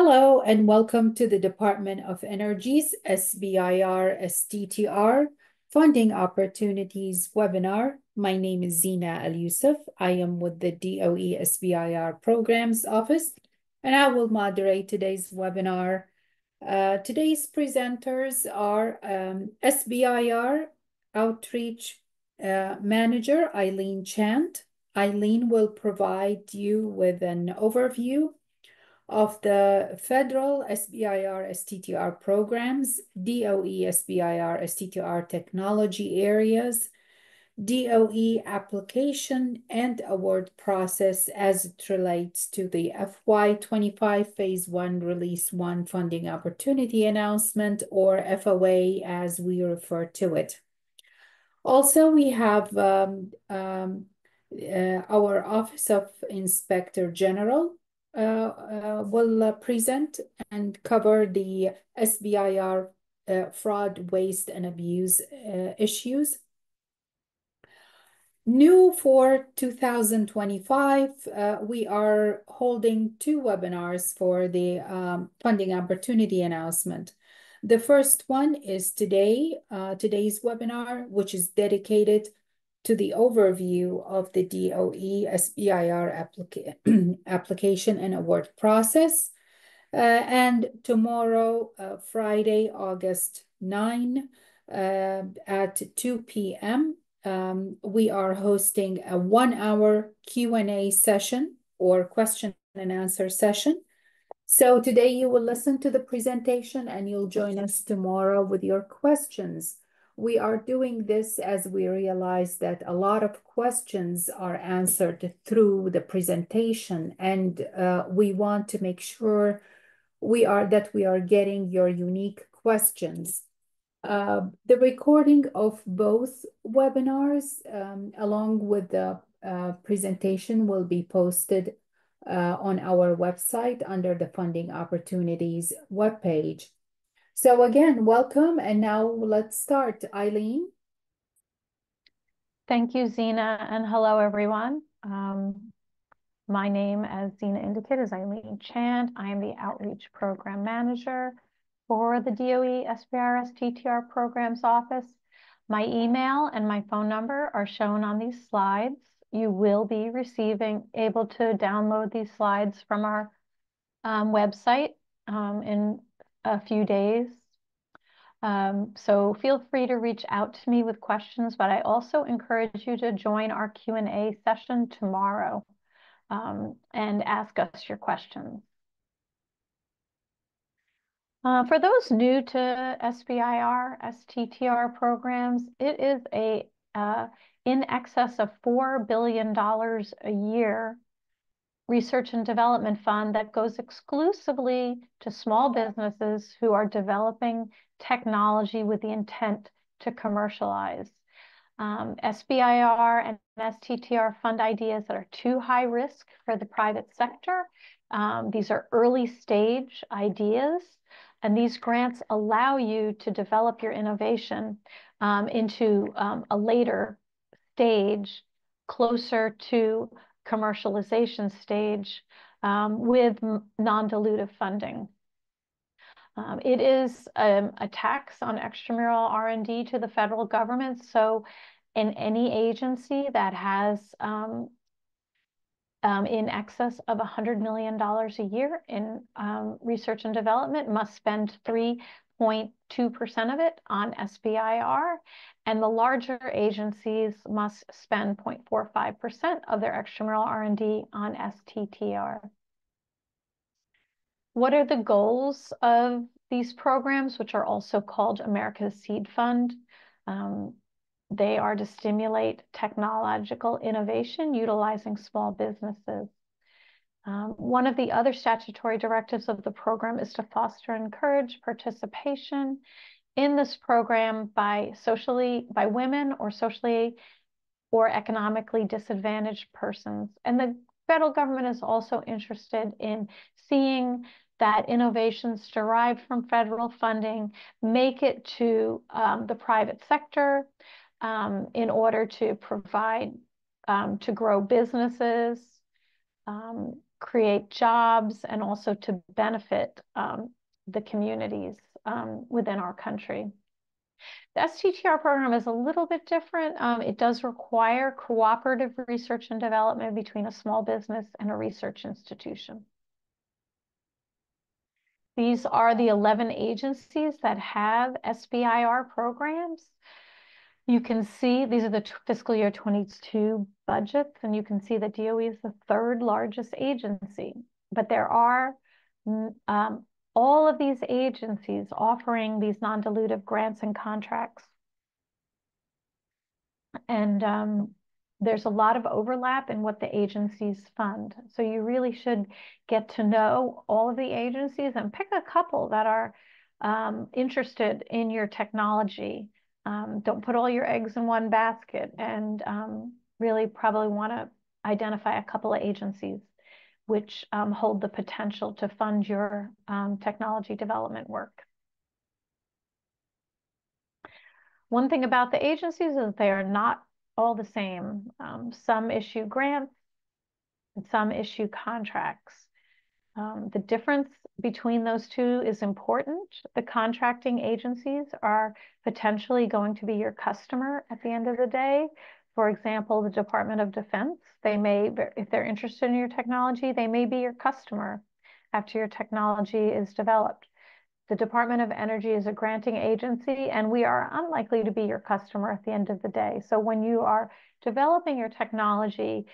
Hello, and welcome to the Department of Energy's SBIR STTR Funding Opportunities webinar. My name is Zina Al Yusuf. I am with the DOE SBIR Programs Office, and I will moderate today's webinar. Uh, today's presenters are um, SBIR Outreach uh, Manager Eileen Chant. Eileen will provide you with an overview of the federal SBIR STTR programs, DOE SBIR STTR technology areas, DOE application and award process as it relates to the FY25 Phase 1 Release 1 Funding Opportunity Announcement, or FOA as we refer to it. Also, we have um, um, uh, our Office of Inspector General will uh, present and cover the SBIR fraud, waste, and abuse issues. New for 2025, uh, we are holding two webinars for the um, funding opportunity announcement. The first one is today, uh, today's webinar, which is dedicated to the overview of the DOE SBIR applica application and award process. Uh, and tomorrow, uh, Friday, August 9, uh, at 2 p.m., um, we are hosting a one-hour Q&A session or question and answer session. So today you will listen to the presentation and you'll join us tomorrow with your questions. We are doing this as we realize that a lot of questions are answered through the presentation, and uh, we want to make sure we are that we are getting your unique questions. Uh, the recording of both webinars, um, along with the uh, presentation, will be posted uh, on our website under the Funding Opportunities webpage. So again, welcome. And now let's start. Eileen. Thank you, Zina, and hello, everyone. Um, my name, as Zina indicated, is Eileen Chant. I am the Outreach Program Manager for the DOE SBIR STTR Programs Office. My email and my phone number are shown on these slides. You will be receiving, able to download these slides from our um, website um, in a few days. Um, so feel free to reach out to me with questions, but I also encourage you to join our Q&A session tomorrow um, and ask us your questions. Uh, for those new to SBIR, STTR programs, it is a uh, in excess of $4 billion a year research and development fund that goes exclusively to small businesses who are developing technology with the intent to commercialize. Um, SBIR and STTR fund ideas that are too high risk for the private sector. Um, these are early stage ideas, and these grants allow you to develop your innovation um, into um, a later stage closer to commercialization stage um, with non-dilutive funding. Um, it is um, a tax on extramural R&D to the federal government. So in any agency that has in excess of $100 million a year in research and development must spend 3.2% of it on SBIR, and the larger agencies must spend 0.45% of their extramural R&D on STTR. What are the goals of these programs, which are also called America's Seed Fund? Um, they are to stimulate technological innovation utilizing small businesses. Um, one of the other statutory directives of the program is to foster and encourage participation in this program by socially by women or socially or economically disadvantaged persons. And the federal government is also interested in seeing that innovations derived from federal funding make it to um, the private sector um, in order to provide, um, to grow businesses, um, create jobs and also to benefit um, the communities um, within our country. The STTR program is a little bit different. Um, it does require cooperative research and development between a small business and a research institution. These are the 11 agencies that have SBIR programs. You can see these are the fiscal year 22 budgets, and you can see that DOE is the third largest agency. But there are um, all of these agencies offering these non-dilutive grants and contracts. And um, there's a lot of overlap in what the agencies fund. So you really should get to know all of the agencies and pick a couple that are um, interested in your technology. Um, don't put all your eggs in one basket and um, really probably want to identify a couple of agencies which um, hold the potential to fund your um, technology development work. One thing about the agencies is they are not all the same. Um, some issue grants and some issue contracts. Um, the difference between those two is important. The contracting agencies are potentially going to be your customer at the end of the day. For example, the Department of Defense, they may, if they're interested in your technology, they may be your customer after your technology is developed. The Department of Energy is a granting agency, and we are unlikely to be your customer at the end of the day. So when you are developing your technology,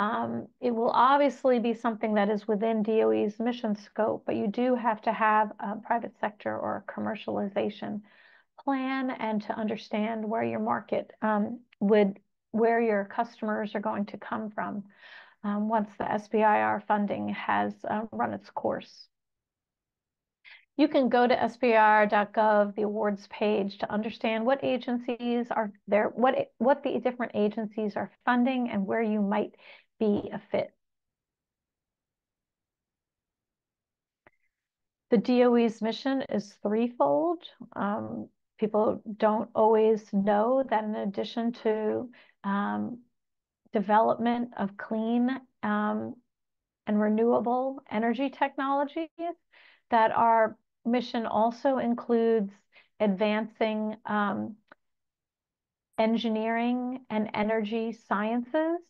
um, it will obviously be something that is within DOE's mission scope, but you do have to have a private sector or commercialization plan and to understand where your market um, would, where your customers are going to come from um, once the SBIR funding has uh, run its course. You can go to SBIR.gov, the awards page, to understand what agencies are there, what, what the different agencies are funding and where you might be a fit. The DOE's mission is threefold. Um, people don't always know that in addition to um, development of clean um, and renewable energy technologies, that our mission also includes advancing um, engineering and energy sciences.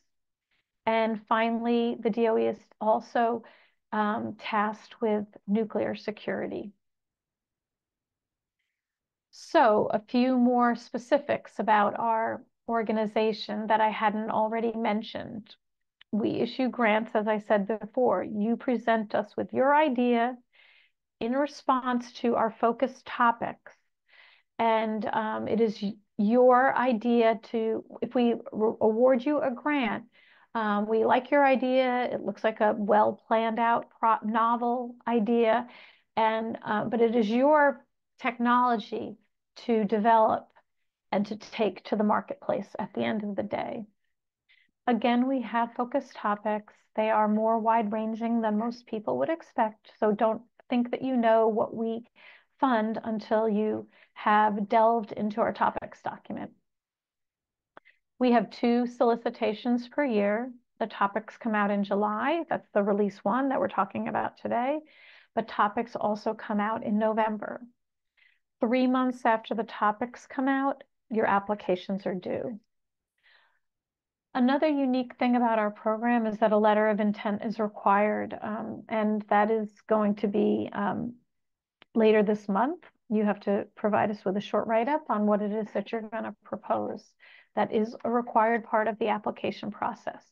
And finally, the DOE is also um, tasked with nuclear security. So a few more specifics about our organization that I hadn't already mentioned. We issue grants, as I said before. You present us with your idea in response to our focus topics. And um, it is your idea to, if we award you a grant, um, we like your idea. It looks like a well planned out novel idea. And, uh, but it is your technology to develop and to take to the marketplace at the end of the day. Again, we have focus topics. They are more wide ranging than most people would expect. So don't think that you know what we fund until you have delved into our topics document. We have two solicitations per year. The topics come out in July. That's the release one that we're talking about today. But topics also come out in November. Three months after the topics come out, your applications are due. Another unique thing about our program is that a letter of intent is required, um, and that is going to be um, later this month. You have to provide us with a short write-up on what it is that you're going to propose. That is a required part of the application process.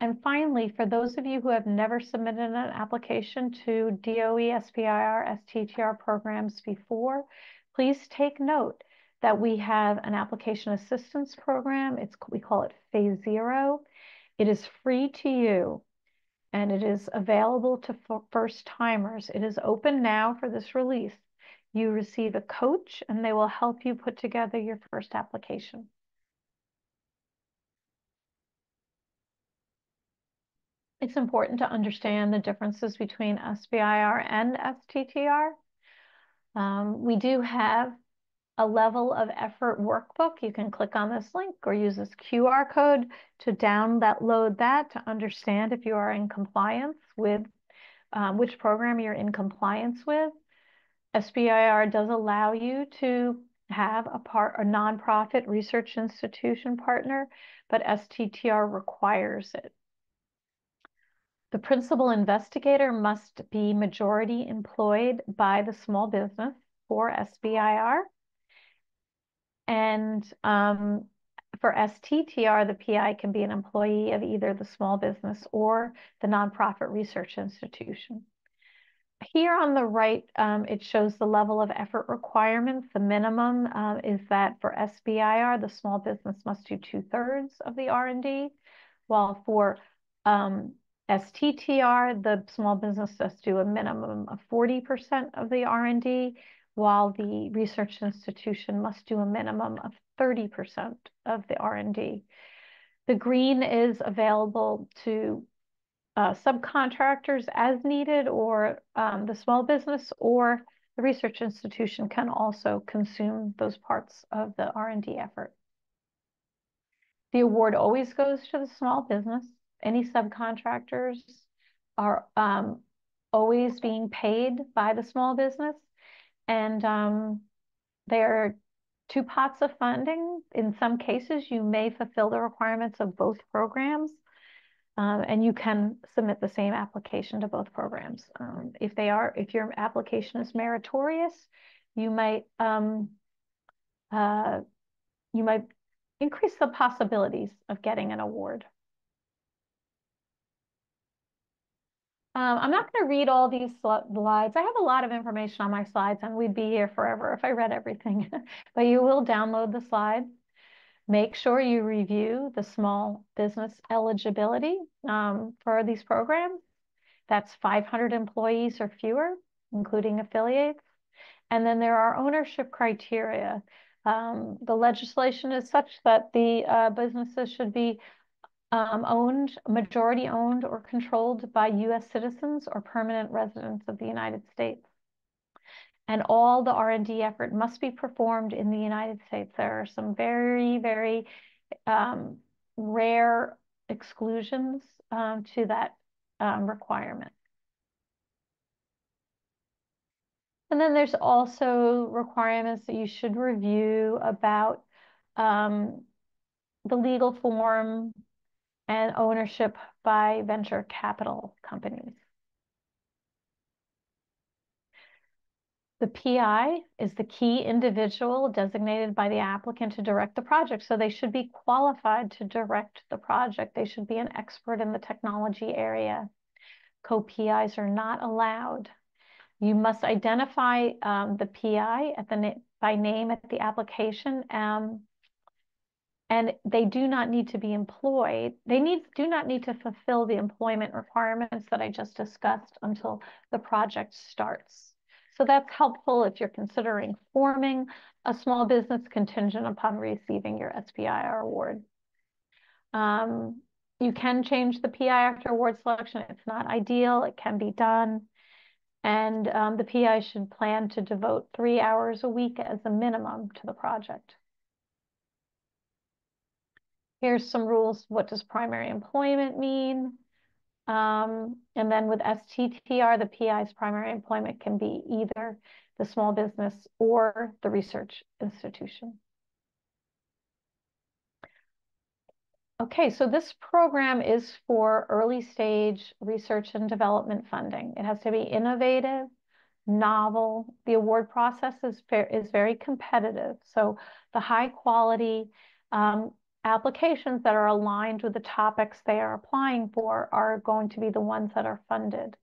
And finally, for those of you who have never submitted an application to DOE, SBIR, STTR programs before, please take note that we have an application assistance program. It's we call it Phase Zero. It is free to you and it is available to first timers. It is open now for this release. You receive a coach and they will help you put together your first application. It's important to understand the differences between SBIR and STTR. Um, we do have a level of effort workbook. You can click on this link or use this QR code to download that to understand if you are in compliance with um, which program you're in compliance with. SBIR does allow you to have a part a nonprofit research institution partner, but STTR requires it. The principal investigator must be majority employed by the small business for SBIR. And um, for STTR, the PI can be an employee of either the small business or the nonprofit research institution. Here on the right, um, it shows the level of effort requirements. The minimum uh, is that for SBIR, the small business must do two thirds of the R&D, while for um, STTR, the small business does do a minimum of 40% of the R&D, while the research institution must do a minimum of 30% of the R&D. The green is available to uh, subcontractors as needed, or um, the small business, or the research institution can also consume those parts of the R&D effort. The award always goes to the small business. Any subcontractors are um, always being paid by the small business. And um, there are two pots of funding. In some cases, you may fulfill the requirements of both programs. Um, and you can submit the same application to both programs. Um, if they are, if your application is meritorious, you might um, uh, you might increase the possibilities of getting an award. Um, I'm not going to read all these slides. I have a lot of information on my slides, and we'd be here forever if I read everything. but you will download the slides. Make sure you review the small business eligibility um, for these programs. That's 500 employees or fewer, including affiliates. And then there are ownership criteria. Um, the legislation is such that the uh, businesses should be um, owned, majority owned or controlled by U.S. citizens or permanent residents of the United States and all the R&D effort must be performed in the United States. There are some very, very um, rare exclusions um, to that um, requirement. And then there's also requirements that you should review about um, the legal form and ownership by venture capital companies. The PI is the key individual designated by the applicant to direct the project. So they should be qualified to direct the project. They should be an expert in the technology area. Co-PIs are not allowed. You must identify um, the PI at the na by name at the application. Um, and they do not need to be employed. They need do not need to fulfill the employment requirements that I just discussed until the project starts. So that's helpful if you're considering forming a small business contingent upon receiving your SBIR award. Um, you can change the PI after award selection. It's not ideal. It can be done. And um, the PI should plan to devote three hours a week as a minimum to the project. Here's some rules. What does primary employment mean? Um, and then with STTR, the PI's primary employment can be either the small business or the research institution. Okay, so this program is for early stage research and development funding. It has to be innovative, novel. The award process is, is very competitive. So the high quality um, applications that are aligned with the topics they are applying for are going to be the ones that are funded.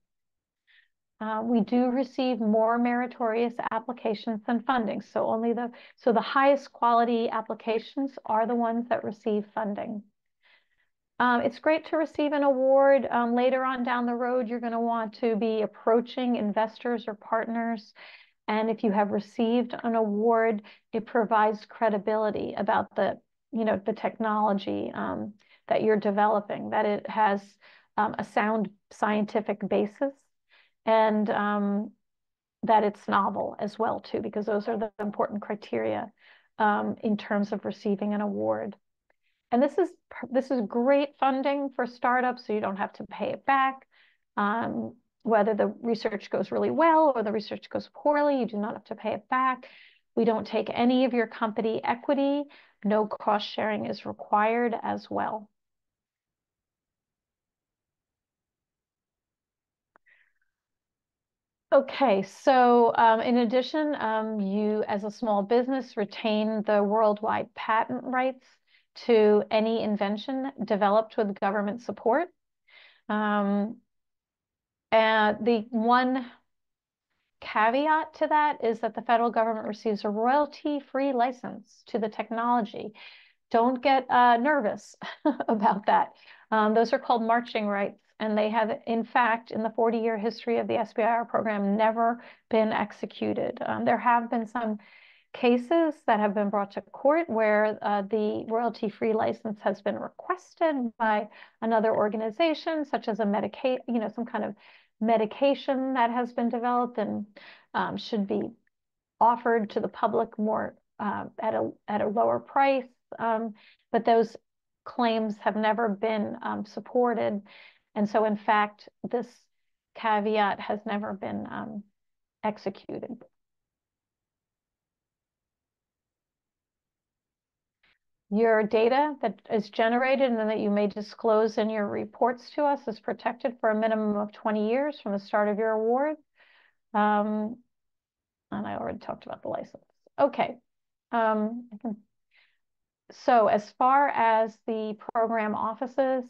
Uh, we do receive more meritorious applications than funding. So only the, so the highest quality applications are the ones that receive funding. Um, it's great to receive an award. Um, later on down the road, you're going to want to be approaching investors or partners. And if you have received an award, it provides credibility about the you know, the technology um, that you're developing, that it has um, a sound scientific basis. And um, that it's novel as well too, because those are the important criteria um, in terms of receiving an award. And this is this is great funding for startups, so you don't have to pay it back. Um, whether the research goes really well or the research goes poorly, you do not have to pay it back. We don't take any of your company equity. No cost sharing is required as well. Okay, so um, in addition, um, you as a small business retain the worldwide patent rights to any invention developed with government support. Um, and the one caveat to that is that the federal government receives a royalty-free license to the technology. Don't get uh, nervous about that. Um, those are called march-in rights, and they have, in fact, in the 40-year history of the SBIR program, never been executed. Um, there have been some cases that have been brought to court where uh, the royalty-free license has been requested by another organization, such as a Medicaid, you know, some kind of medication that has been developed and um, should be offered to the public more uh, at a at a lower price. Um, but those claims have never been um, supported, and so in fact, this caveat has never been um, executed. Your data that is generated and that you may disclose in your reports to us is protected for a minimum of 20 years from the start of your award. Um, and I already talked about the license. Okay. Um, so as far as the program offices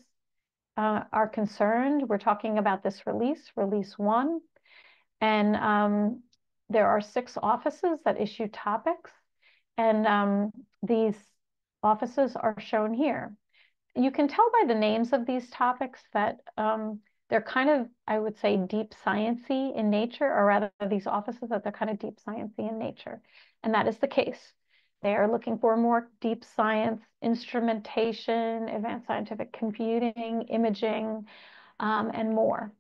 uh, are concerned, we're talking about this release, release one. And um, there are six offices that issue topics. And um, these offices are shown here. You can tell by the names of these topics that um, they're kind of, I would say, deep sciency in nature, or rather these offices that they're kind of deep sciency in nature. And that is the case. They are looking for more deep science, instrumentation, advanced scientific computing, imaging, um, and more.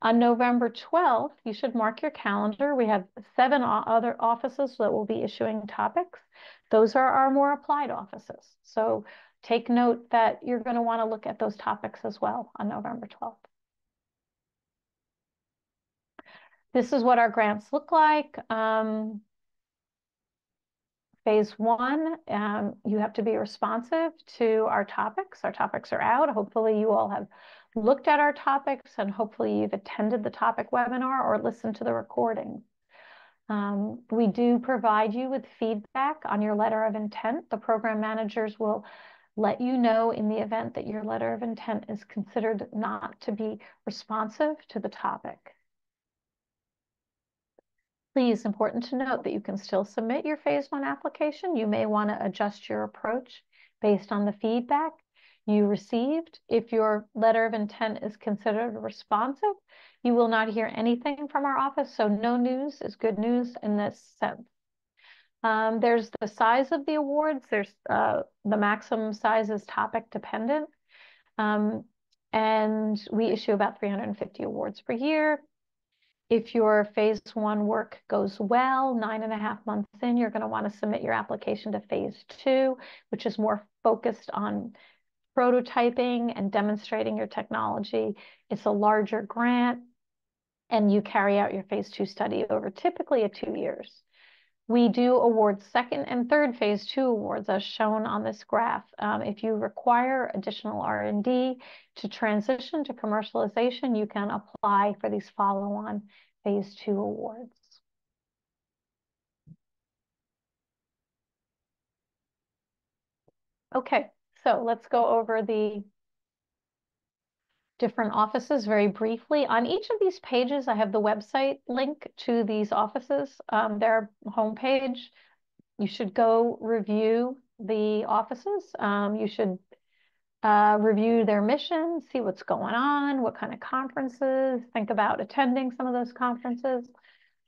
On November 12th, you should mark your calendar. We have seven other offices that will be issuing topics. Those are our more applied offices. So take note that you're going to want to look at those topics as well on November 12th. This is what our grants look like. Um, phase one, um, you have to be responsive to our topics. Our topics are out. Hopefully you all have looked at our topics and hopefully you've attended the topic webinar or listened to the recording. Um, we do provide you with feedback on your letter of intent. The program managers will let you know in the event that your letter of intent is considered not to be responsive to the topic. Please, important to note that you can still submit your phase one application. You may want to adjust your approach based on the feedback you received. If your letter of intent is considered responsive, you will not hear anything from our office, so no news is good news in this sense. Um, there's the size of the awards. There's uh, the maximum size is topic dependent. Um, and we issue about 350 awards per year. If your phase one work goes well, nine and a half months in, you're going to want to submit your application to phase two, which is more focused on prototyping and demonstrating your technology. It's a larger grant and you carry out your phase two study over typically a two years. We do award second and third phase two awards as shown on this graph. Um, if you require additional R&D to transition to commercialization, you can apply for these follow-on phase two awards. Okay, so let's go over the different offices very briefly. On each of these pages, I have the website link to these offices, um, their homepage. You should go review the offices. Um, you should uh, review their mission, see what's going on, what kind of conferences, think about attending some of those conferences.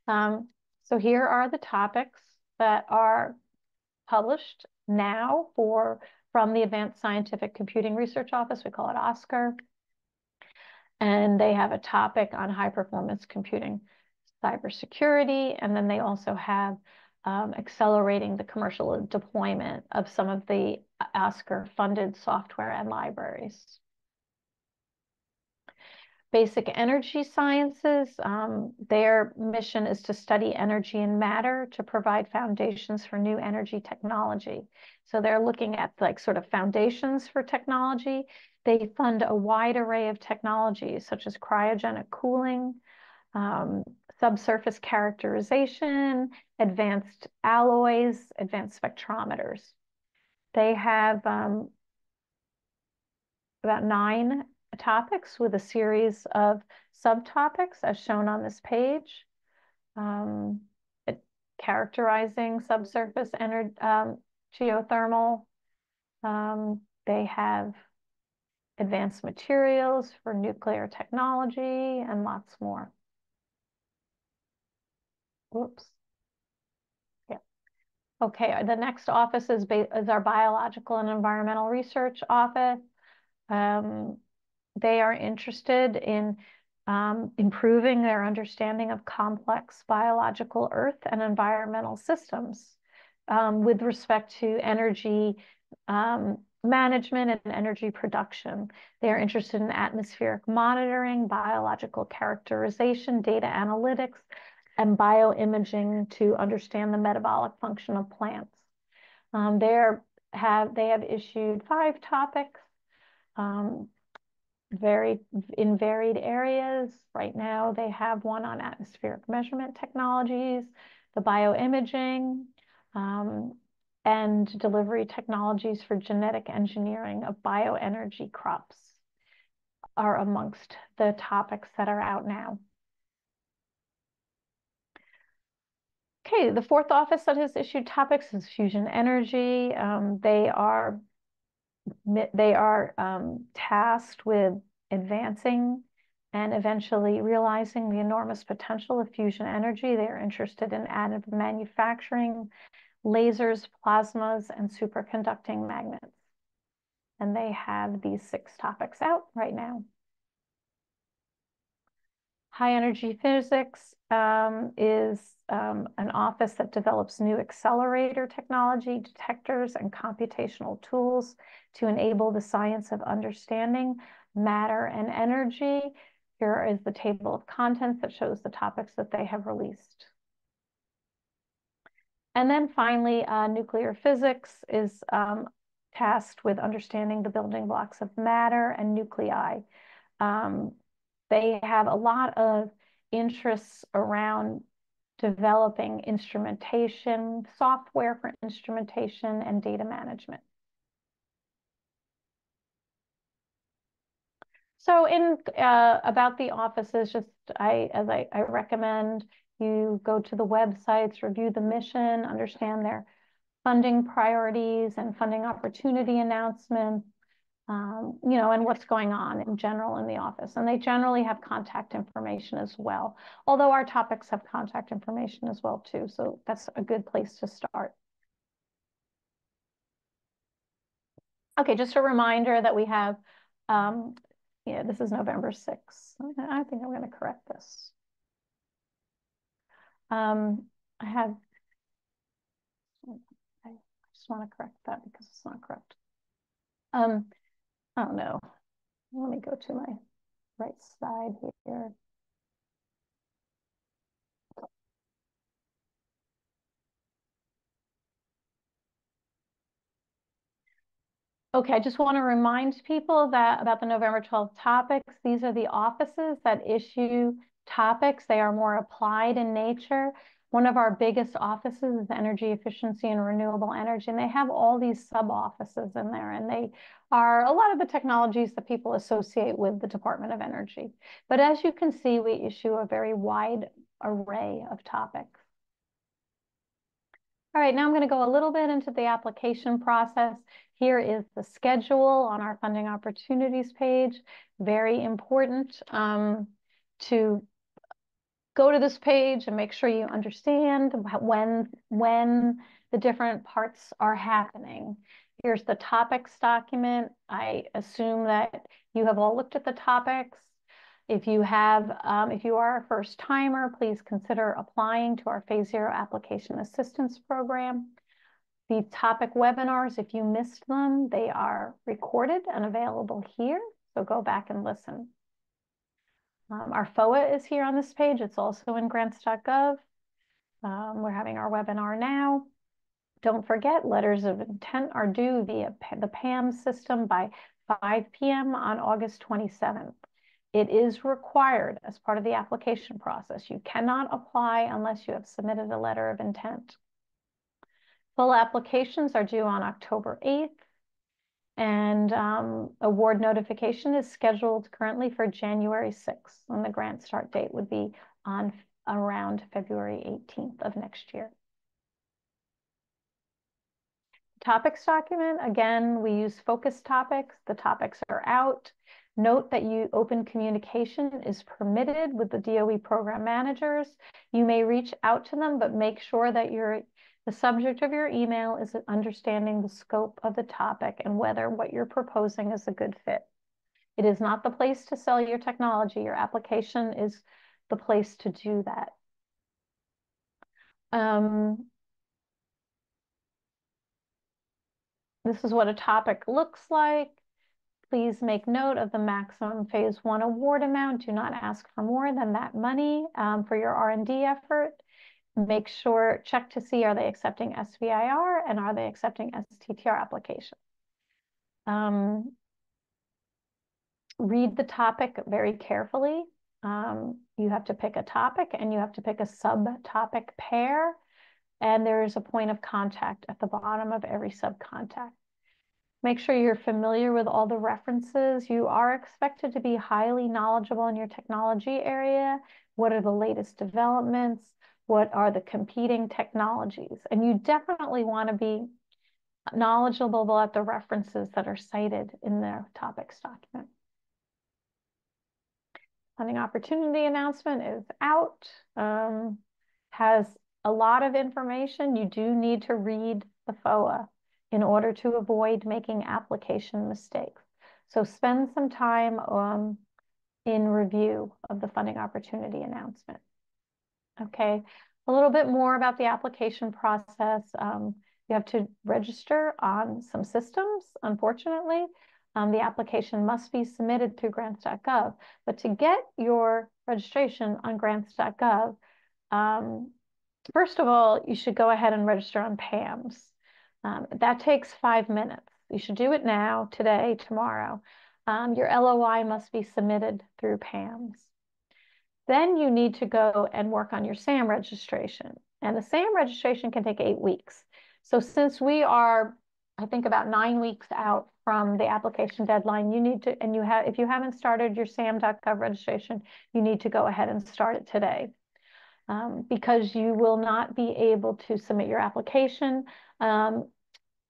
Um, so here are the topics that are published now for from the Advanced Scientific Computing Research Office. We call it ASCR and they have a topic on high performance computing. cybersecurity, and then they also have um, accelerating the commercial deployment of some of the ASCR-funded software and libraries. Basic Energy Sciences, um, their mission is to study energy and matter to provide foundations for new energy technology. So they're looking at like sort of foundations for technology. They fund a wide array of technologies such as cryogenic cooling, um, subsurface characterization, advanced alloys, advanced spectrometers. They have um, about nine topics with a series of subtopics as shown on this page. Um, it, characterizing subsurface energy, um, geothermal. Um, they have advanced materials for nuclear technology and lots more. Whoops. Yeah. Okay, the next office is, is our Biological and Environmental Research Office. Um, they are interested in um, improving their understanding of complex biological earth and environmental systems um, with respect to energy um, management and energy production. They are interested in atmospheric monitoring, biological characterization, data analytics, and bioimaging to understand the metabolic function of plants. Um, they have they have issued five topics um, very in varied areas. Right now, they have one on atmospheric measurement technologies, the bioimaging, um, and delivery technologies for genetic engineering of bioenergy crops are amongst the topics that are out now. Okay, the fourth office that has issued topics is fusion energy. Um, they are they are um, tasked with advancing and eventually realizing the enormous potential of fusion energy. They are interested in additive manufacturing, lasers, plasmas, and superconducting magnets. And they have these six topics out right now. High energy physics um, is um, an office that develops new accelerator technology, detectors, and computational tools to enable the science of understanding matter and energy. Here is the table of contents that shows the topics that they have released. And then finally, uh, nuclear physics is um, tasked with understanding the building blocks of matter and nuclei. Um, they have a lot of interests around developing instrumentation, software for instrumentation, and data management. So in uh, about the offices, just I as I, I recommend you go to the websites, review the mission, understand their funding priorities and funding opportunity announcements, um, you know, and what's going on in general in the office. And they generally have contact information as well, although our topics have contact information as well too. So that's a good place to start. Okay, just a reminder that we have, um, yeah, this is November 6th. I think I'm going to correct this. Um, I have, I just want to correct that because it's not correct. Um, Oh no. Let me go to my right side here. Okay, I just want to remind people that about the November 12th topics. These are the offices that issue topics. They are more applied in nature. One of our biggest offices is energy efficiency and renewable energy, and they have all these sub offices in there, and they are a lot of the technologies that people associate with the Department of Energy. But as you can see, we issue a very wide array of topics. All right, now I'm going to go a little bit into the application process. Here is the schedule on our funding opportunities page. Very important um, to go to this page and make sure you understand when, when the different parts are happening. Here's the topics document. I assume that you have all looked at the topics. If you have, um, if you are a first timer, please consider applying to our Phase Zero Application Assistance Program. The topic webinars, if you missed them, they are recorded and available here, so go back and listen. Um, our FOA is here on this page. It's also in grants.gov. Um, we're having our webinar now. Don't forget, letters of intent are due via the PAM system by 5 p.m. on August 27th. It is required as part of the application process. You cannot apply unless you have submitted a letter of intent. Full applications are due on October 8th, and um, award notification is scheduled currently for January 6th, and the grant start date would be on around February 18th of next year. Topics document, again, we use focus topics. The topics are out. Note that you open communication is permitted with the DOE program managers. You may reach out to them, but make sure that your the subject of your email is understanding the scope of the topic and whether what you're proposing is a good fit. It is not the place to sell your technology. Your application is the place to do that. Um, this is what a topic looks like. Please make note of the maximum phase one award amount. Do not ask for more than that money um, for your R&D effort. Make sure, check to see, are they accepting SBIR and are they accepting STTR application? Um, read the topic very carefully. Um, you have to pick a topic and you have to pick a subtopic pair. And there's a point of contact at the bottom of every subcontact. Make sure you're familiar with all the references. You are expected to be highly knowledgeable in your technology area. What are the latest developments? What are the competing technologies? And you definitely want to be knowledgeable about the references that are cited in the topics document. Funding opportunity announcement is out, um, has a lot of information. You do need to read the FOA in order to avoid making application mistakes. So spend some time um, in review of the funding opportunity announcement. Okay, a little bit more about the application process. Um, you have to register on some systems, unfortunately. Um, the application must be submitted through grants.gov. But to get your registration on grants.gov, um, first of all, you should go ahead and register on PAMS. Um, that takes five minutes. You should do it now, today, tomorrow. Um, your LOI must be submitted through PAMS. Then you need to go and work on your SAM registration. And the SAM registration can take eight weeks. So since we are, I think about nine weeks out from the application deadline, you need to, and you have, if you haven't started your SAM.gov registration, you need to go ahead and start it today. Um, because you will not be able to submit your application um,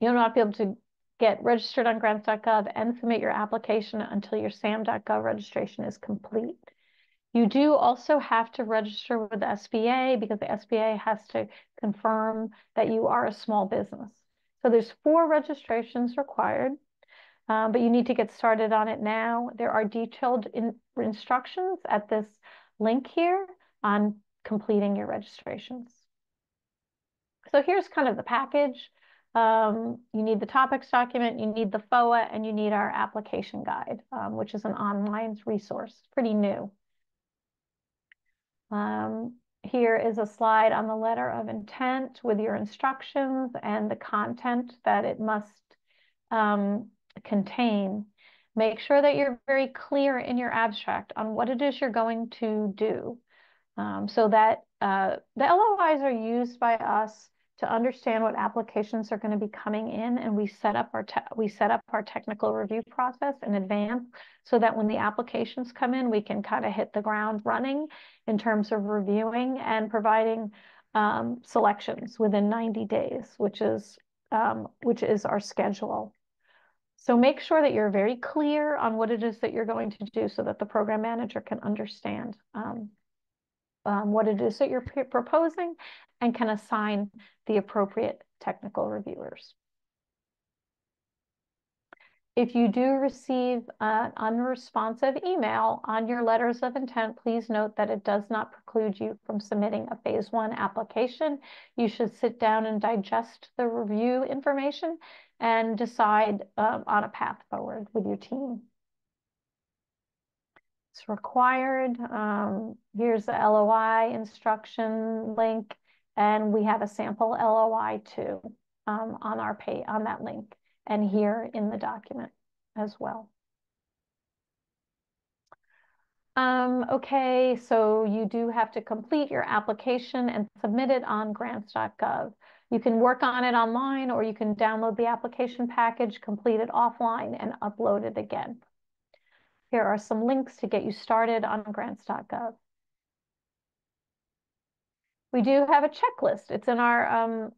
you'll not be able to get registered on grants.gov and submit your application until your SAM.gov registration is complete. You do also have to register with the SBA because the SBA has to confirm that you are a small business. So there's four registrations required, um, but you need to get started on it now. There are detailed in instructions at this link here on completing your registrations. So here's kind of the package. Um, you need the topics document, you need the FOA, and you need our application guide, um, which is an online resource, pretty new. Um, here is a slide on the letter of intent with your instructions and the content that it must um, contain. Make sure that you're very clear in your abstract on what it is you're going to do um, so that uh, the LOIs are used by us to understand what applications are going to be coming in and we set up our we set up our technical review process in advance so that when the applications come in we can kind of hit the ground running in terms of reviewing and providing um, selections within 90 days which is um, which is our schedule. So make sure that you're very clear on what it is that you're going to do so that the program manager can understand um, um, what it is that you're proposing and can assign the appropriate technical reviewers. If you do receive an unresponsive email on your letters of intent, please note that it does not preclude you from submitting a phase one application. You should sit down and digest the review information and decide um, on a path forward with your team. It's required. Um, here's the LOI instruction link, and we have a sample LOI too um, on our pay on that link and here in the document as well. Um, okay, so you do have to complete your application and submit it on grants.gov. You can work on it online or you can download the application package, complete it offline, and upload it again. Here are some links to get you started on grants.gov. We do have a checklist. It's in our, um,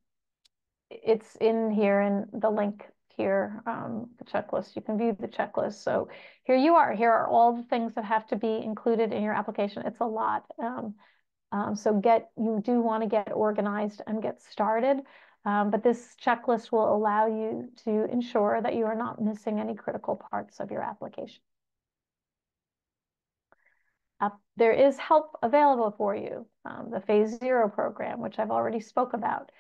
it's in here in the link here, um, the checklist. You can view the checklist. So here you are. Here are all the things that have to be included in your application. It's a lot. Um, um, so get you do want to get organized and get started. Um, but this checklist will allow you to ensure that you are not missing any critical parts of your application. There is help available for you. Um, the Phase Zero program, which I've already spoke about.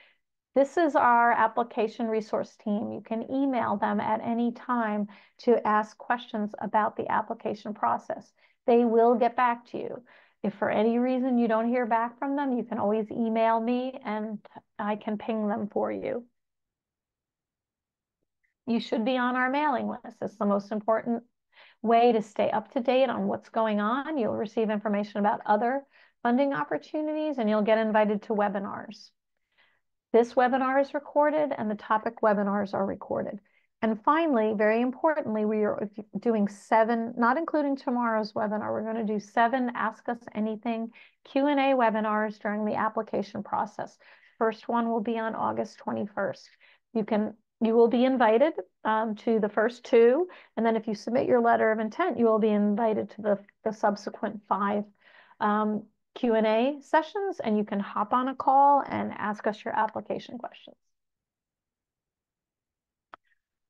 This is our application resource team. You can email them at any time to ask questions about the application process. They will get back to you. If for any reason you don't hear back from them, you can always email me and I can ping them for you. You should be on our mailing list. It's the most important way to stay up to date on what's going on. You'll receive information about other funding opportunities and you'll get invited to webinars. This webinar is recorded and the topic webinars are recorded. And finally, very importantly, we are doing seven, not including tomorrow's webinar, we're going to do seven Ask Us Anything Q&A webinars during the application process. First one will be on August 21st. You can you will be invited um, to the first two, and then if you submit your letter of intent, you will be invited to the, the subsequent five um, Q&A sessions, and you can hop on a call and ask us your application questions.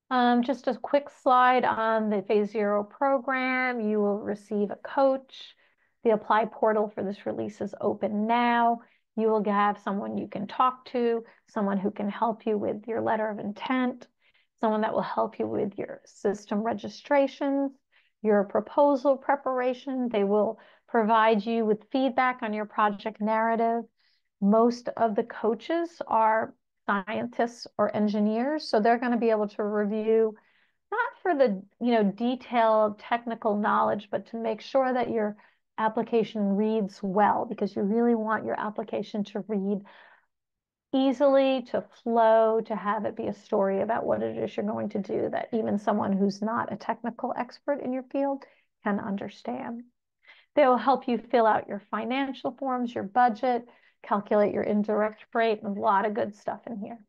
Um, just a quick slide on the Phase Zero program. You will receive a coach. The Apply portal for this release is open now. You will have someone you can talk to, someone who can help you with your letter of intent, someone that will help you with your system registrations, your proposal preparation. They will provide you with feedback on your project narrative. Most of the coaches are scientists or engineers, so they're going to be able to review not for the you know detailed technical knowledge, but to make sure that your application reads well because you really want your application to read easily, to flow, to have it be a story about what it is you're going to do that even someone who's not a technical expert in your field can understand. They will help you fill out your financial forms, your budget, calculate your indirect rate, and a lot of good stuff in here.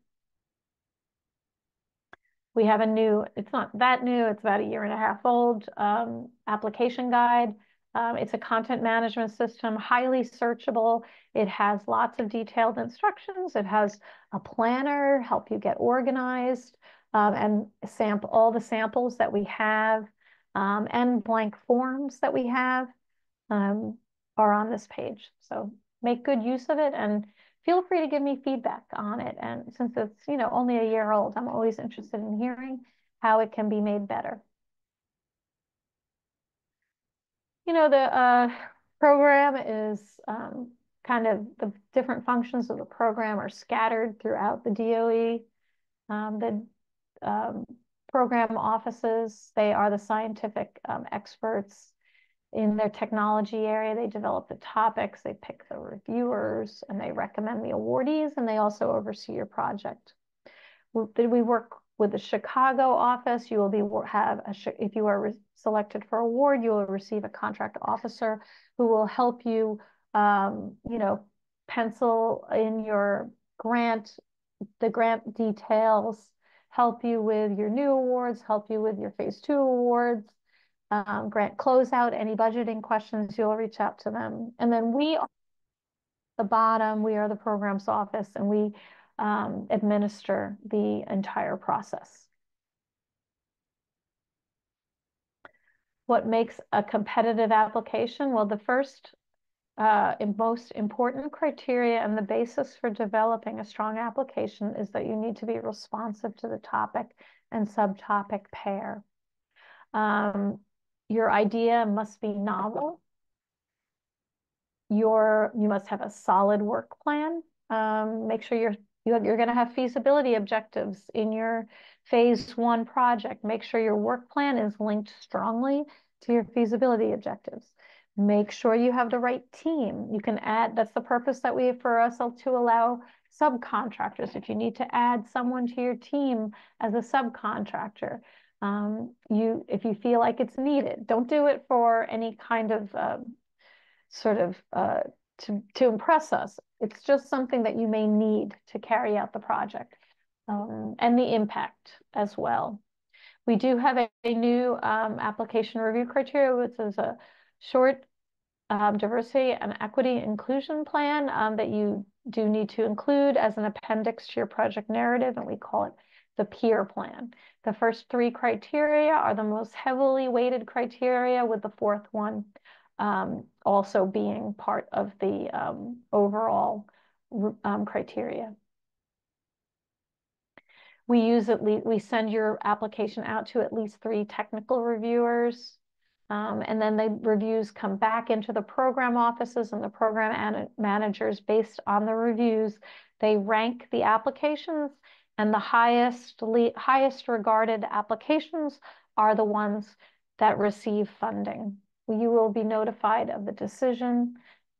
We have a new, it's not that new, it's about a year and a half old, um, application guide. Um, it's a content management system, highly searchable. It has lots of detailed instructions. It has a planner, help you get organized, um, and sample all the samples that we have, um, and blank forms that we have um, are on this page. So make good use of it and feel free to give me feedback on it. And since it's, you know, only a year old, I'm always interested in hearing how it can be made better. You know, the uh, program is um, kind of the different functions of the program are scattered throughout the DOE. Um, the um, program offices, they are the scientific um, experts in their technology area. They develop the topics, they pick the reviewers, and they recommend the awardees, and they also oversee your project. Did we work with the Chicago office? You will be have a, if you are selected for award, you will receive a contract officer who will help you, um, you know, pencil in your grant, the grant details, help you with your new awards, help you with your phase two awards, um, grant closeout, any budgeting questions, you'll reach out to them. And then we, are the bottom, we are the programs office and we um, administer the entire process. What makes a competitive application? Well, the first uh, most important criteria and the basis for developing a strong application is that you need to be responsive to the topic and subtopic pair. Um, your idea must be novel. Your, you must have a solid work plan. Um, make sure you're going to have feasibility objectives in your phase one project. Make sure your work plan is linked strongly to your feasibility objectives. Make sure you have the right team. You can add, that's the purpose that we for us to allow subcontractors. If you need to add someone to your team as a subcontractor, um, you if you feel like it's needed, don't do it for any kind of um, sort of uh, to, to impress us. It's just something that you may need to carry out the project um, and the impact as well. We do have a, a new um, application review criteria, which is a short um, diversity and equity inclusion plan um, that you do need to include as an appendix to your project narrative, and we call it the PIER plan. The first three criteria are the most heavily weighted criteria, with the fourth one um, also being part of the um, overall um, criteria. We use at least, we send your application out to at least three technical reviewers. Um, and then the reviews come back into the program offices and the program managers based on the reviews. They rank the applications and the highest, highest regarded applications are the ones that receive funding. You will be notified of the decision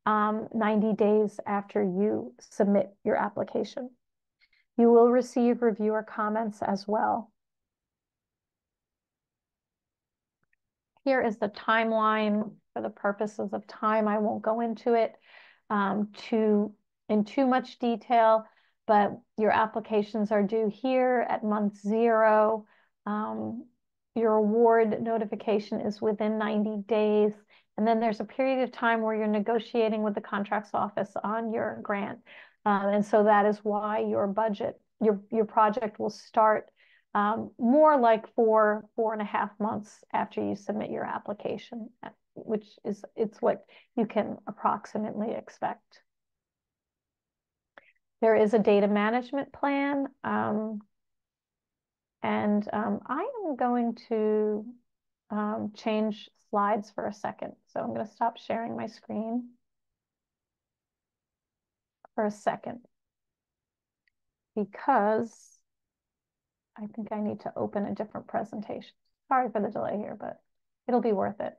um, 90 days after you submit your application. You will receive reviewer comments as well. Here is the timeline for the purposes of time. I won't go into it um, too, in too much detail, but your applications are due here at month zero. Um, your award notification is within 90 days. And then there's a period of time where you're negotiating with the contracts office on your grant. Uh, and so that is why your budget, your, your project will start um, more like four, four and a half months after you submit your application, which is it's what you can approximately expect. There is a data management plan. Um, and um, I am going to um, change slides for a second. So I'm going to stop sharing my screen for a second because I think I need to open a different presentation. Sorry for the delay here, but it'll be worth it.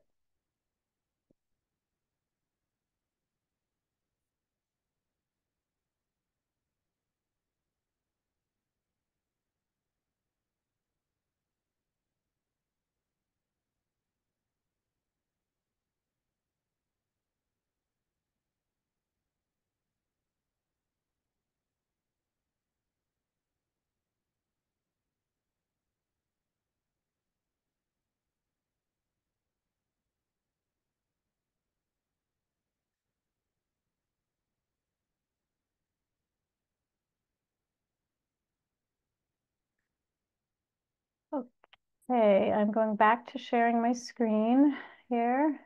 Okay, I'm going back to sharing my screen here.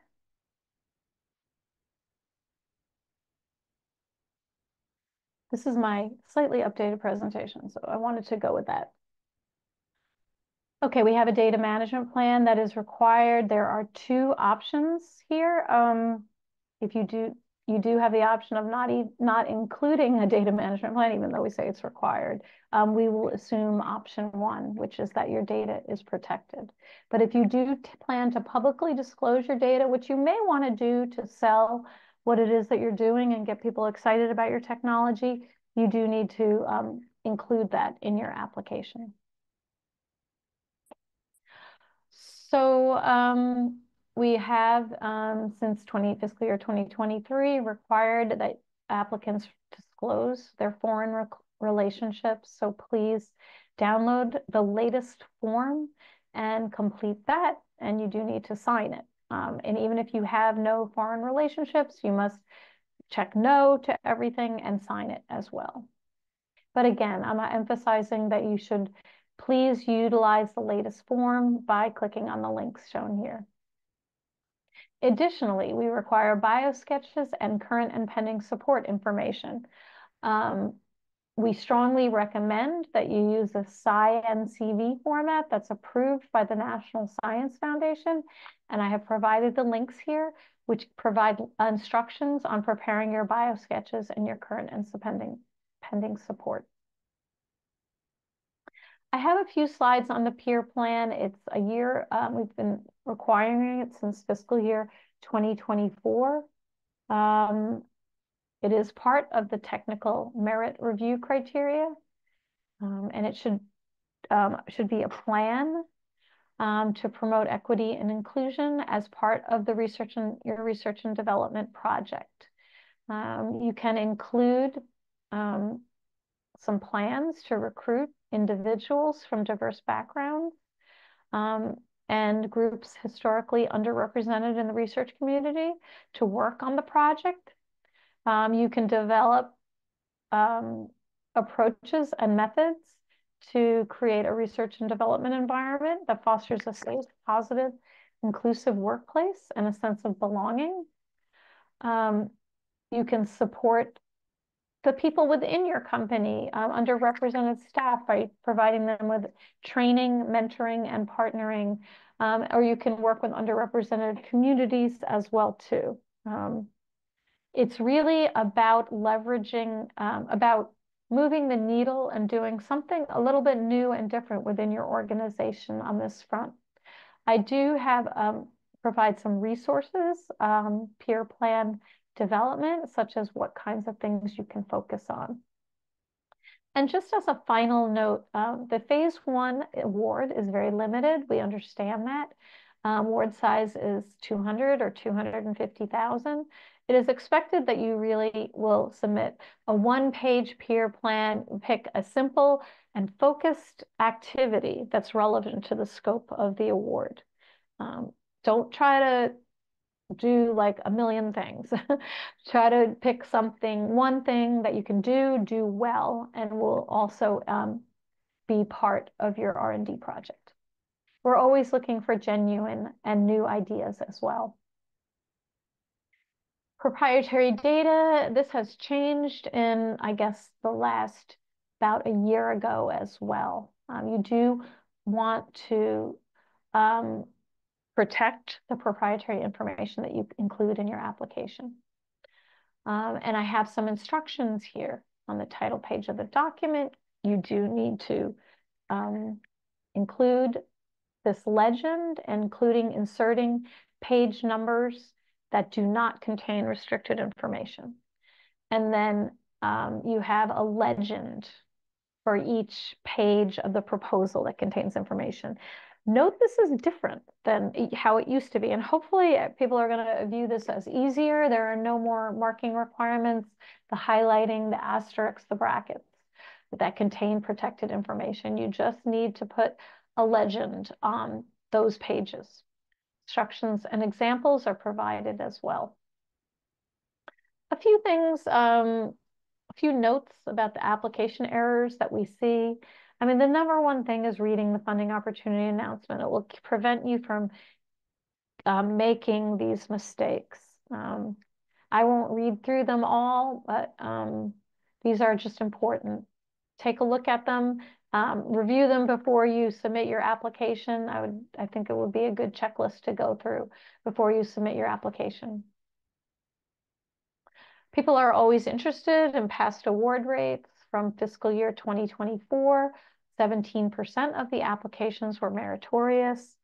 This is my slightly updated presentation, so I wanted to go with that. Okay, we have a data management plan that is required. There are two options here. Um, if you do you do have the option of not, e not including a data management plan, even though we say it's required. Um, we will assume option one, which is that your data is protected. But if you do plan to publicly disclose your data, which you may want to do to sell what it is that you're doing and get people excited about your technology, you do need to um, include that in your application. So um, we have, um, since 20 fiscal year 2023, required that applicants disclose their foreign re relationships. So please download the latest form and complete that. And you do need to sign it. Um, and even if you have no foreign relationships, you must check no to everything and sign it as well. But again, I'm emphasizing that you should please utilize the latest form by clicking on the links shown here. Additionally, we require biosketches and current and pending support information. Um, we strongly recommend that you use a SciENcv format that's approved by the National Science Foundation. And I have provided the links here, which provide instructions on preparing your biosketches and your current and pending, pending support. I have a few slides on the PIER plan. It's a year, um, we've been requiring it since fiscal year 2024. Um, it is part of the technical merit review criteria, um, and it should um, should be a plan um, to promote equity and inclusion as part of the research and your research and development project. Um, you can include um, some plans to recruit individuals from diverse backgrounds um, and groups historically underrepresented in the research community to work on the project. Um, you can develop um, approaches and methods to create a research and development environment that fosters a safe, positive, inclusive workplace and a sense of belonging. Um, you can support the people within your company, um, underrepresented staff, by providing them with training, mentoring, and partnering. Um, or you can work with underrepresented communities as well too. Um, it's really about leveraging, um, about moving the needle and doing something a little bit new and different within your organization on this front. I do have um, provide some resources, PIER plan development, such as what kinds of things you can focus on. And just as a final note, um, the phase one award is very limited. We understand that. Um, award size is 200 or 250,000. It is expected that you really will submit a one-page PIER plan, pick a simple and focused activity that's relevant to the scope of the award. Um, don't try to do like a million things. Try to pick something, one thing that you can do, do well, and will also um, be part of your R&D project. We're always looking for genuine and new ideas as well. Proprietary data, this has changed in, I guess, the last about a year ago as well. Um, you do want to um, protect the proprietary information that you include in your application. Um, and I have some instructions here on the title page of the document. You do need to um, include this legend, including inserting page numbers that do not contain restricted information. And then um, you have a legend for each page of the proposal that contains information. Note this is different than how it used to be, and hopefully uh, people are going to view this as easier. There are no more marking requirements, the highlighting, the asterisks, the brackets that contain protected information. You just need to put a legend on those pages. Instructions and examples are provided as well. A few things, um, a few notes about the application errors that we see. I mean, the number one thing is reading the funding opportunity announcement. It will prevent you from um, making these mistakes. Um, I won't read through them all, but um, these are just important. Take a look at them, um, review them before you submit your application. I would, I think it would be a good checklist to go through before you submit your application. People are always interested in past award rates from fiscal year 2024. 17% of the applications were meritorious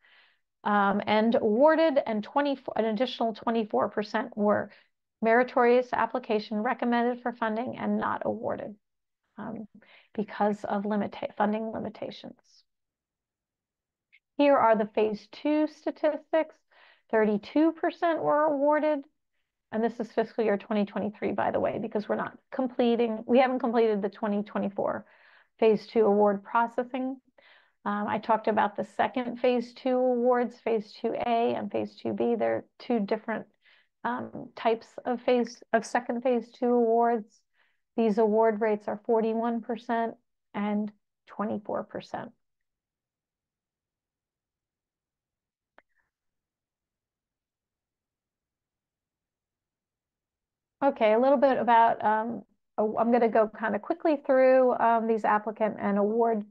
um, and awarded, and 20, an additional 24% were meritorious application recommended for funding and not awarded um, because of limita funding limitations. Here are the phase two statistics. 32% were awarded, and this is fiscal year 2023, by the way, because we're not completing, we haven't completed the 2024 phase two award processing. Um, I talked about the second phase two awards, phase 2A and phase 2B. They're two different um, types of phase of second phase two awards. These award rates are 41% and 24%. Okay, a little bit about, um, I'm going to go kind of quickly through um, these applicant and award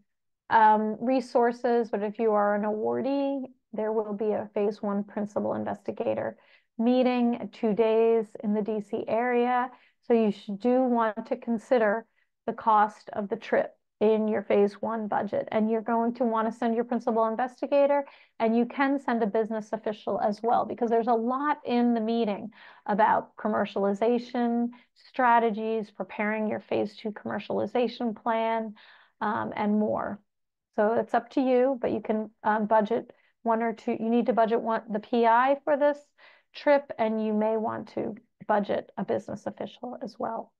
um, resources, but if you are an awardee, there will be a phase one principal investigator meeting two days in the DC area. So you should do want to consider the cost of the trip in your phase one budget. And you're going to want to send your principal investigator and you can send a business official as well, because there's a lot in the meeting about commercialization strategies, preparing your phase two commercialization plan, um, and more. So it's up to you, but you can um, budget one or two. You need to budget one the PI for this trip, and you may want to budget a business official as well.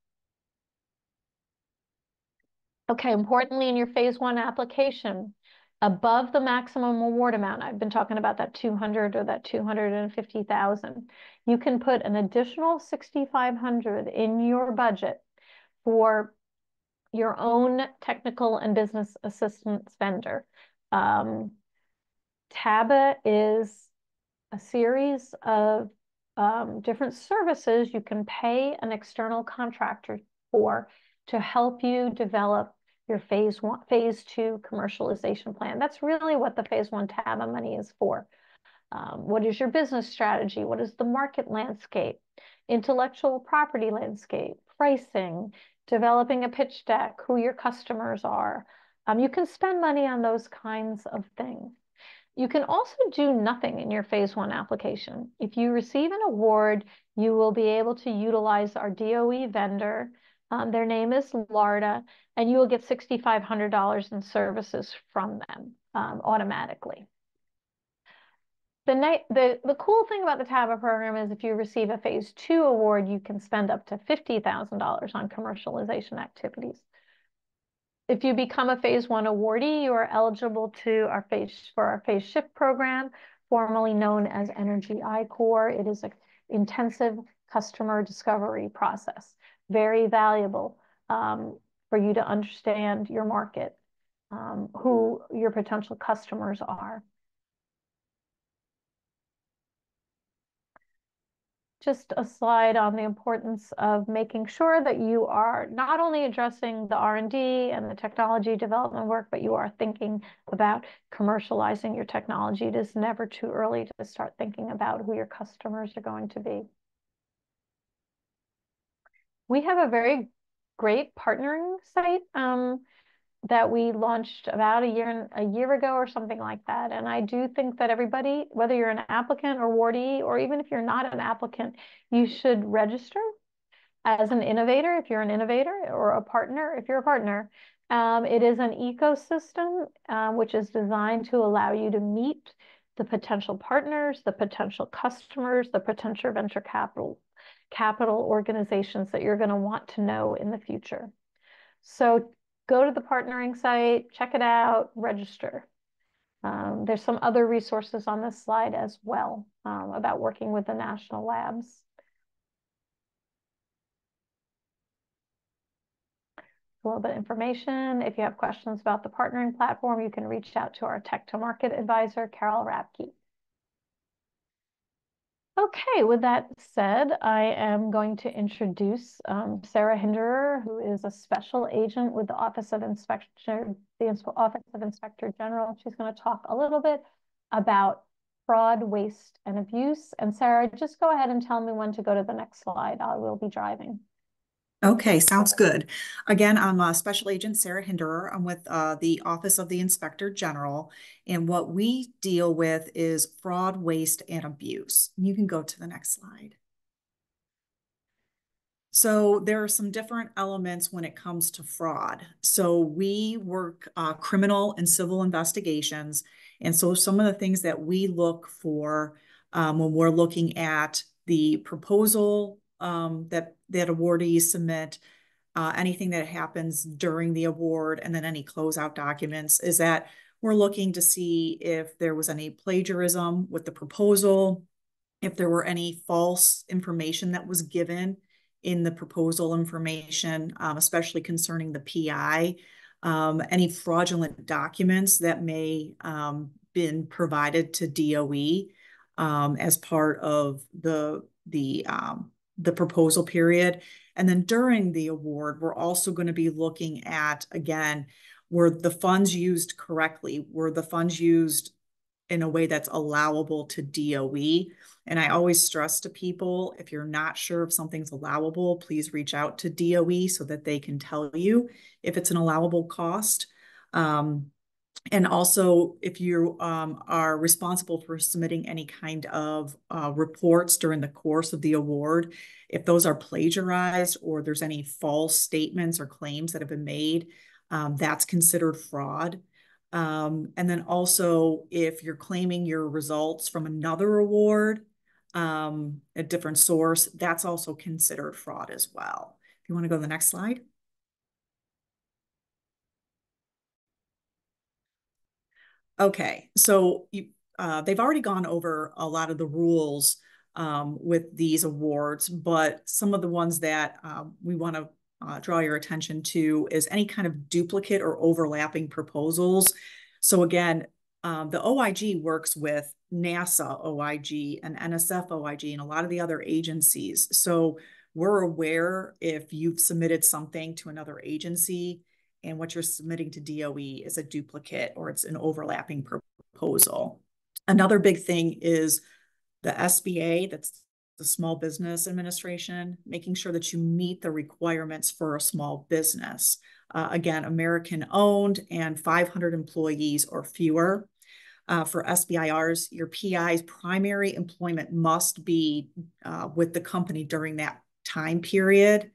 Okay, importantly, in your phase one application, above the maximum award amount, I've been talking about that 200 or that 250,000, you can put an additional 6,500 in your budget for your own technical and business assistance vendor. Um, TABA is a series of um, different services you can pay an external contractor for to help you develop your phase one, phase two commercialization plan. That's really what the phase one tab of money is for. Um, what is your business strategy? What is the market landscape? Intellectual property landscape, pricing, developing a pitch deck, who your customers are. Um, you can spend money on those kinds of things. You can also do nothing in your phase one application. If you receive an award, you will be able to utilize our DOE vendor. Um, their name is Larta, and you will get $6,500 in services from them um, automatically. The, the, the cool thing about the TABA program is if you receive a phase two award, you can spend up to $50,000 on commercialization activities. If you become a phase one awardee, you are eligible to our phase for our phase shift program, formerly known as Energy I-Corps. It is an intensive customer discovery process, very valuable um, for you to understand your market, um, who your potential customers are. just a slide on the importance of making sure that you are not only addressing the R&D and the technology development work, but you are thinking about commercializing your technology. It is never too early to start thinking about who your customers are going to be. We have a very great partnering site. Um, that we launched about a year a year ago or something like that. And I do think that everybody, whether you're an applicant or awardee, or even if you're not an applicant, you should register as an innovator if you're an innovator or a partner if you're a partner. Um, it is an ecosystem um, which is designed to allow you to meet the potential partners, the potential customers, the potential venture capital capital organizations that you're going to want to know in the future. So go to the partnering site, check it out, register. Um, there's some other resources on this slide as well um, about working with the national labs. A little bit of information. If you have questions about the partnering platform, you can reach out to our tech to market advisor, Carol Rapke. Okay, with that said, I am going to introduce um, Sarah Hinderer, who is a special agent with the Office of Inspector, the Office of Inspector General. She's going to talk a little bit about fraud, waste, and abuse. And Sarah, just go ahead and tell me when to go to the next slide. I will be driving. Okay, sounds good. Again, I'm a Special Agent Sarah Hinderer. I'm with uh, the Office of the Inspector General, and what we deal with is fraud, waste, and abuse. You can go to the next slide. So there are some different elements when it comes to fraud. So we work uh, criminal and civil investigations, and so some of the things that we look for um, when we're looking at the proposal um, that that awardees submit, uh, anything that happens during the award, and then any closeout documents is that we're looking to see if there was any plagiarism with the proposal, if there were any false information that was given in the proposal information, um, especially concerning the PI, um, any fraudulent documents that may um, been provided to DOE um, as part of the the um, the proposal period. And then during the award, we're also going to be looking at, again, were the funds used correctly? Were the funds used in a way that's allowable to DOE? And I always stress to people, if you're not sure if something's allowable, please reach out to DOE so that they can tell you if it's an allowable cost. Um, and also, if you um, are responsible for submitting any kind of uh, reports during the course of the award, if those are plagiarized or there's any false statements or claims that have been made, um, that's considered fraud. Um, and then also, if you're claiming your results from another award, um, a different source, that's also considered fraud as well. If you want to go to the next slide. Okay, so uh, they've already gone over a lot of the rules um, with these awards, but some of the ones that um, we want to uh, draw your attention to is any kind of duplicate or overlapping proposals. So again, um, the OIG works with NASA OIG and NSF OIG and a lot of the other agencies. So we're aware if you've submitted something to another agency and what you're submitting to DOE is a duplicate or it's an overlapping proposal. Another big thing is the SBA, that's the Small Business Administration, making sure that you meet the requirements for a small business. Uh, again, American owned and 500 employees or fewer. Uh, for SBIRs, your PI's primary employment must be uh, with the company during that time period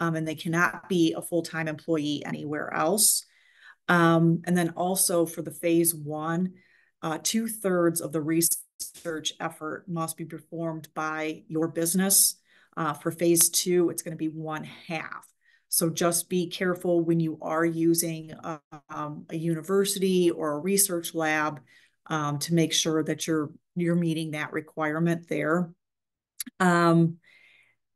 um, and they cannot be a full-time employee anywhere else. Um, and then also for the phase one, uh, two thirds of the research effort must be performed by your business. Uh, for phase two, it's going to be one half. So just be careful when you are using a, um, a university or a research lab um, to make sure that you're you're meeting that requirement there. Um,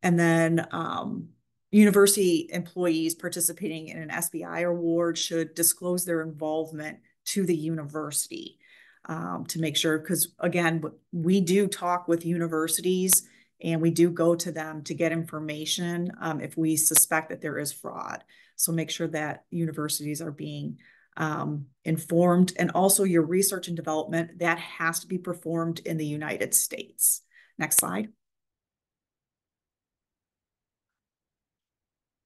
and then um, University employees participating in an SBIR award should disclose their involvement to the university um, to make sure, because again, we do talk with universities and we do go to them to get information um, if we suspect that there is fraud. So make sure that universities are being um, informed and also your research and development that has to be performed in the United States. Next slide.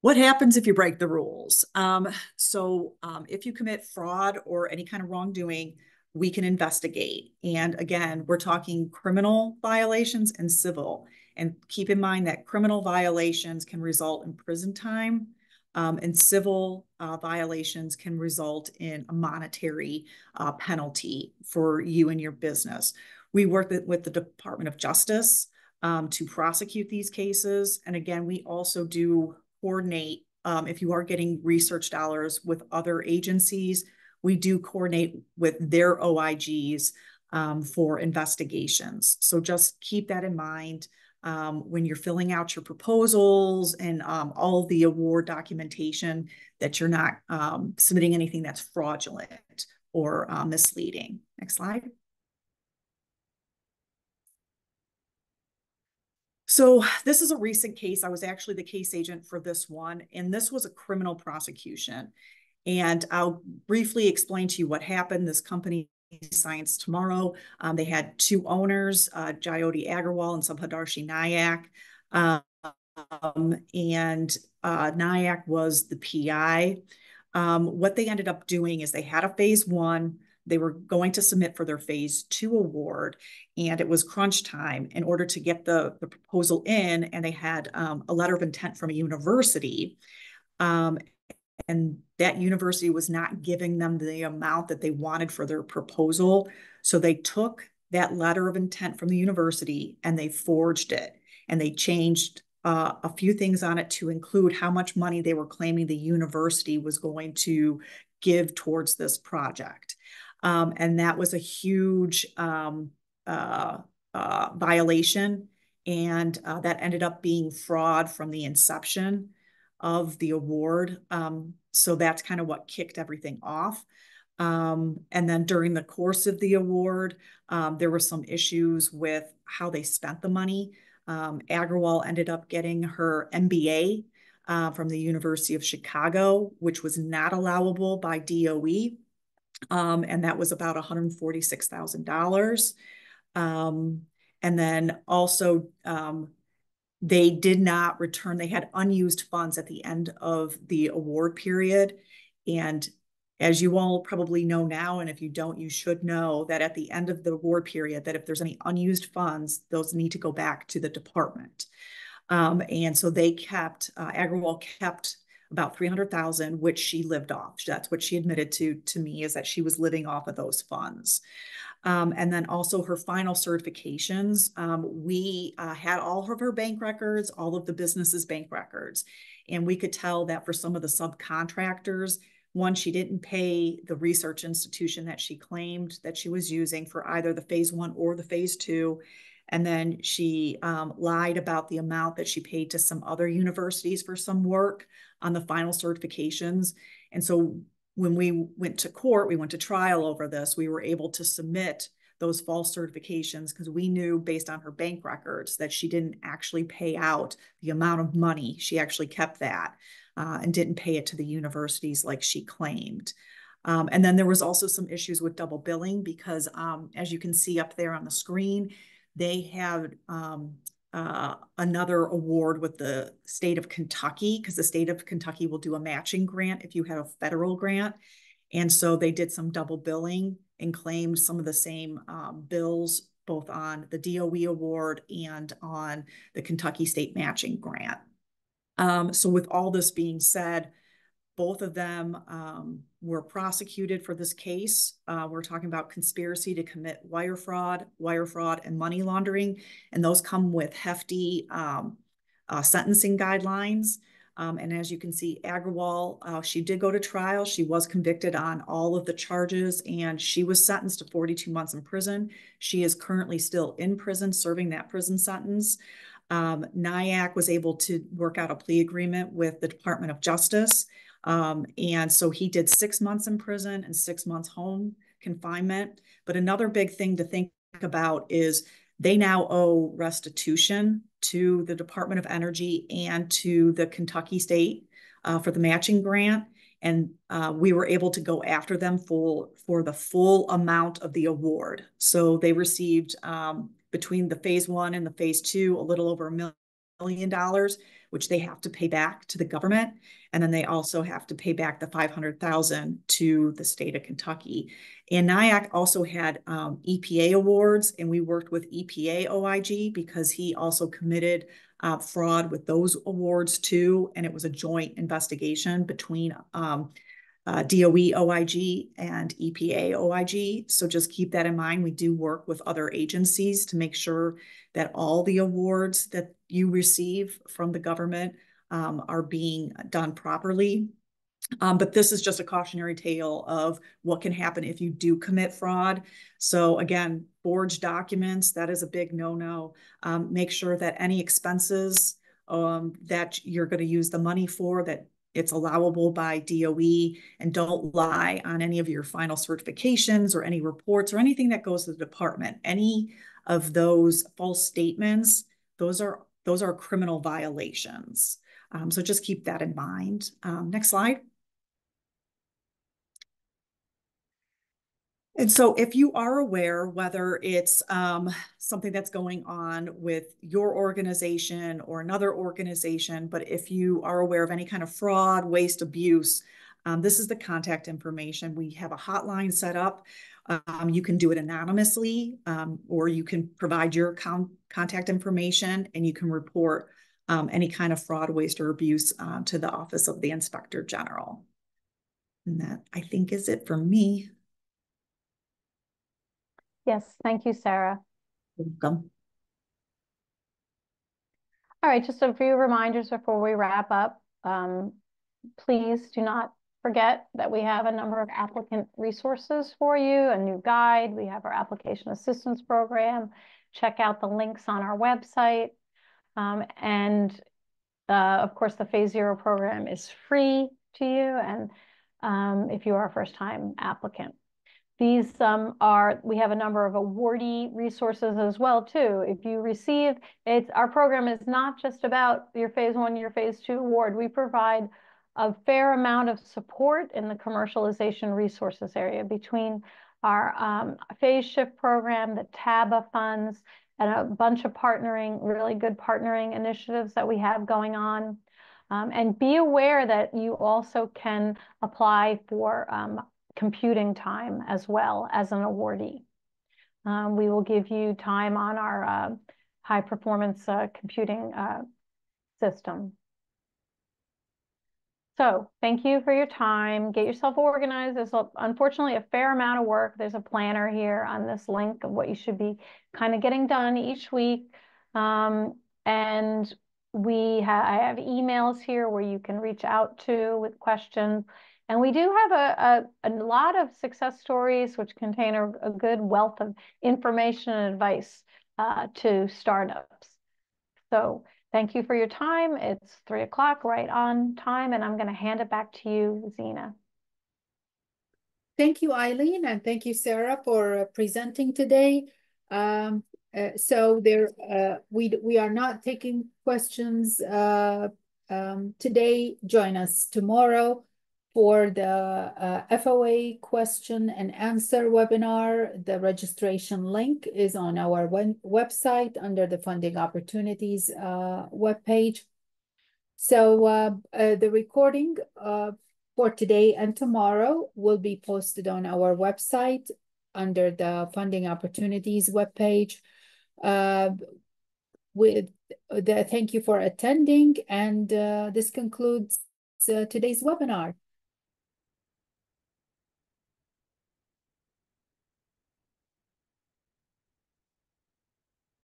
What happens if you break the rules? Um, so um, if you commit fraud or any kind of wrongdoing, we can investigate. And again, we're talking criminal violations and civil. And keep in mind that criminal violations can result in prison time, um, and civil uh, violations can result in a monetary uh, penalty for you and your business. We work with the Department of Justice um, to prosecute these cases. And again, we also do coordinate um, if you are getting research dollars with other agencies. We do coordinate with their OIGs um, for investigations. So just keep that in mind um, when you're filling out your proposals and um, all the award documentation that you're not um, submitting anything that's fraudulent or uh, misleading. Next slide. So this is a recent case. I was actually the case agent for this one, and this was a criminal prosecution. And I'll briefly explain to you what happened. This company, Science Tomorrow, um, they had two owners, uh, Jyoti Agrawal and Subhadarshi Nayak. Um, and uh, Nayak was the PI. Um, what they ended up doing is they had a phase one they were going to submit for their phase two award, and it was crunch time in order to get the, the proposal in. And they had um, a letter of intent from a university. Um, and that university was not giving them the amount that they wanted for their proposal. So they took that letter of intent from the university and they forged it and they changed uh, a few things on it to include how much money they were claiming the university was going to give towards this project. Um, and that was a huge um, uh, uh, violation. And uh, that ended up being fraud from the inception of the award. Um, so that's kind of what kicked everything off. Um, and then during the course of the award, um, there were some issues with how they spent the money. Um, Agrawal ended up getting her MBA uh, from the University of Chicago, which was not allowable by DOE. Um, and that was about $146,000. Um, and then also, um, they did not return, they had unused funds at the end of the award period. And as you all probably know now, and if you don't, you should know that at the end of the award period, that if there's any unused funds, those need to go back to the department. Um, and so they kept, uh, kept about 300,000, which she lived off. That's what she admitted to, to me is that she was living off of those funds. Um, and then also her final certifications. Um, we uh, had all of her bank records, all of the business's bank records. And we could tell that for some of the subcontractors, one, she didn't pay the research institution that she claimed that she was using for either the phase one or the phase two. And then she um, lied about the amount that she paid to some other universities for some work on the final certifications. And so when we went to court, we went to trial over this, we were able to submit those false certifications because we knew based on her bank records that she didn't actually pay out the amount of money. She actually kept that uh, and didn't pay it to the universities like she claimed. Um, and then there was also some issues with double billing because um, as you can see up there on the screen, they have um, uh, another award with the state of Kentucky because the state of Kentucky will do a matching grant if you have a federal grant. And so they did some double billing and claimed some of the same um, bills both on the DOE award and on the Kentucky state matching grant. Um, so with all this being said, both of them um, were prosecuted for this case. Uh, we're talking about conspiracy to commit wire fraud, wire fraud, and money laundering, and those come with hefty um, uh, sentencing guidelines. Um, and as you can see, Agrawal, uh, she did go to trial. She was convicted on all of the charges and she was sentenced to 42 months in prison. She is currently still in prison serving that prison sentence. Um, Nayak was able to work out a plea agreement with the Department of Justice um, and so he did six months in prison and six months home confinement. But another big thing to think about is they now owe restitution to the Department of Energy and to the Kentucky State uh, for the matching grant. And uh, we were able to go after them for, for the full amount of the award. So they received um, between the phase one and the phase two, a little over a million dollars which they have to pay back to the government. And then they also have to pay back the 500,000 to the state of Kentucky. And Nayak also had um, EPA awards, and we worked with EPA OIG because he also committed uh, fraud with those awards too. And it was a joint investigation between um, uh, DOE OIG and EPA OIG. So just keep that in mind. We do work with other agencies to make sure that all the awards that you receive from the government um, are being done properly. Um, but this is just a cautionary tale of what can happen if you do commit fraud. So again, forged documents, that is a big no-no. Um, make sure that any expenses um, that you're going to use the money for, that it's allowable by DOE and don't lie on any of your final certifications or any reports or anything that goes to the department. Any of those false statements, those are those are criminal violations. Um, so just keep that in mind. Um, next slide. And so if you are aware, whether it's um, something that's going on with your organization or another organization, but if you are aware of any kind of fraud, waste, abuse, um, this is the contact information. We have a hotline set up. Um, you can do it anonymously, um, or you can provide your con contact information and you can report um, any kind of fraud, waste, or abuse uh, to the Office of the Inspector General. And that, I think, is it for me. Yes, thank you, Sarah. Welcome. All right, just a few reminders before we wrap up. Um, please do not forget that we have a number of applicant resources for you, a new guide. We have our application assistance program. Check out the links on our website. Um, and uh, of course, the Phase Zero program is free to you and um, if you are a first time applicant. These um, are, we have a number of awardee resources as well too. If you receive, it's, our program is not just about your phase one, your phase two award. We provide a fair amount of support in the commercialization resources area between our um, phase shift program, the TABA funds, and a bunch of partnering, really good partnering initiatives that we have going on. Um, and be aware that you also can apply for um, computing time as well as an awardee. Um, we will give you time on our uh, high performance uh, computing uh, system. So thank you for your time. Get yourself organized. There's unfortunately a fair amount of work. There's a planner here on this link of what you should be kind of getting done each week. Um, and we have I have emails here where you can reach out to with questions. And we do have a, a, a lot of success stories which contain a, a good wealth of information and advice uh, to startups. So thank you for your time. It's three o'clock right on time, and I'm going to hand it back to you, Zena. Thank you, Eileen, and thank you, Sarah, for uh, presenting today. Um, uh, so there, uh, we we are not taking questions uh, um, today. Join us tomorrow for the uh, FOA question and answer webinar. The registration link is on our website under the funding opportunities uh, webpage. So uh, uh, the recording uh, for today and tomorrow will be posted on our website under the funding opportunities webpage. Uh, with the thank you for attending and this concludes today's webinar.